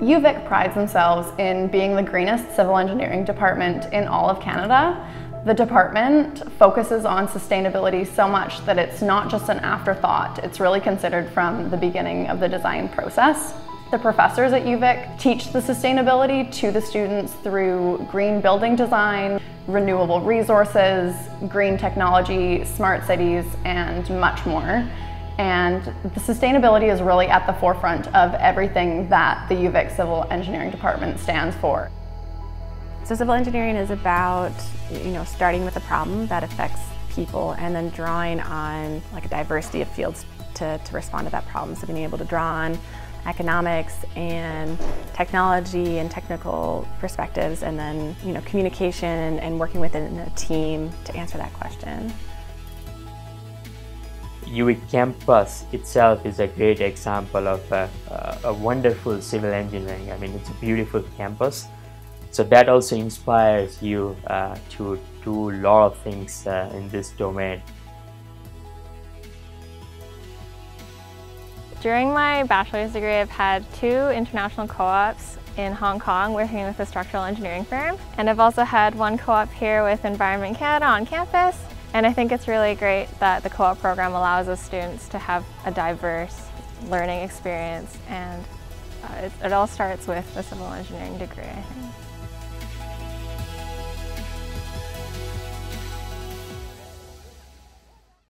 UVic prides themselves in being the greenest civil engineering department in all of Canada. The department focuses on sustainability so much that it's not just an afterthought, it's really considered from the beginning of the design process. The professors at UVic teach the sustainability to the students through green building design, renewable resources, green technology, smart cities, and much more. And the sustainability is really at the forefront of everything that the UVic Civil Engineering Department stands for. So civil engineering is about, you know, starting with a problem that affects people and then drawing on like a diversity of fields to, to respond to that problem. So being able to draw on economics and technology and technical perspectives and then, you know, communication and working within a team to answer that question. UVic campus itself is a great example of a, a, wonderful civil engineering. I mean, it's a beautiful campus. So that also inspires you uh, to do a lot of things uh, in this domain. During my bachelor's degree, I've had two international co-ops in Hong Kong working with a structural engineering firm. And I've also had one co-op here with Environment Canada on campus. And I think it's really great that the co-op program allows us students to have a diverse learning experience and uh, it, it all starts with a civil engineering degree, I think.